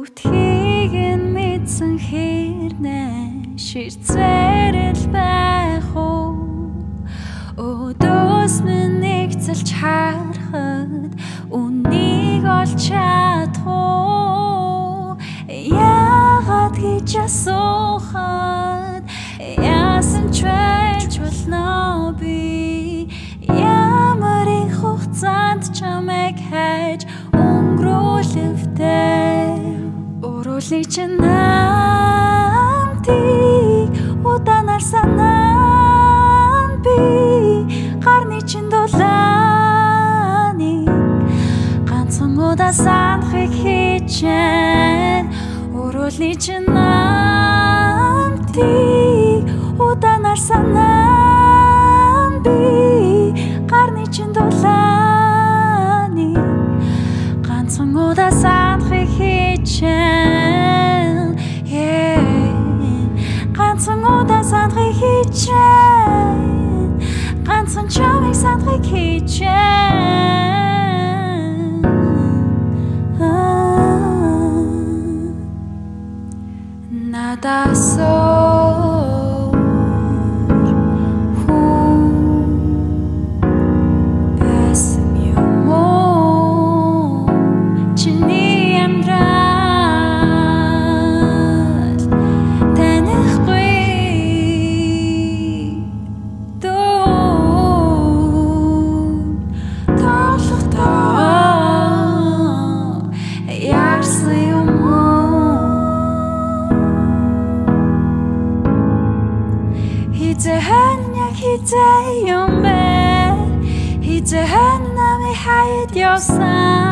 бүгдхийг нь мэдсэн хэрнэ ширцээрэл байх уу? Өдөөс минь нэг цалж харахад үнийг олж чадах уу? Яагаад гэж асуухад Өрөөлөй чинь намтыг удаанаар санаан би гарны чинь дулааны ганцхан удаа санахыг хичээн Өрөөлөй чинь намтыг ганцхан удаа санахыг хичээн ганцхан чамайг санахыг хичээн надасоо 이제 하는 약 이제 연매 이제 하는 남의 하이디어상